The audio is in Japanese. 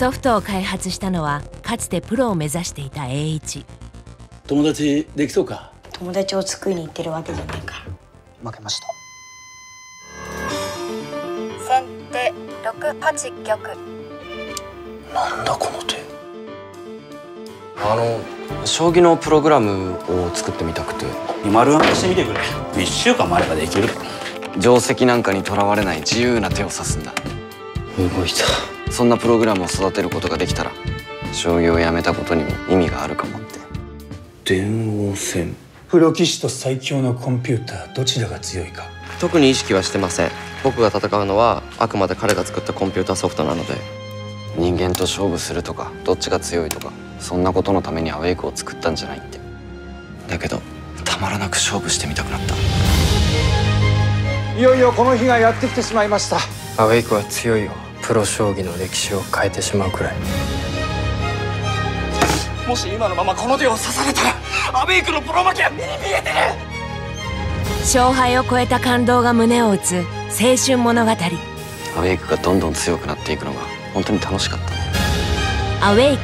ソフトを開発したのはかつてプロを目指していた栄一。友達できそうか？友達を作りに行ってるわけじゃないから。負けました。先手六八玉。なんだこの手。あの将棋のプログラムを作ってみたくて。丸暗記してみてくれ。1週間もあればできる。定石なんかにとらわれない自由な手を指すんだ動いた。そんなプログラムを育てることができたら将棋をやめたことにも意味があるかもって。電王戦。プロ棋士と最強のコンピューターどちらが強いか。特に意識はしてません。僕が戦うのはあくまで彼が作ったコンピューターソフトなので。人間と勝負するとかどっちが強いとかそんなことのためにアウェイクを作ったんじゃないって。だけどたまらなく勝負してみたくなった。いよいよこの日がやってきてしまいました。アウェイクは強いよプロ将棋の歴史を変えてしまうくらい。もし今のままこの手を刺されたらアベイクのプロ負けは目に見えてる。勝敗を超えた感動が胸を打つ青春物語。アウェイクがどんどん強くなっていくのが本当に楽しかった。アウェイク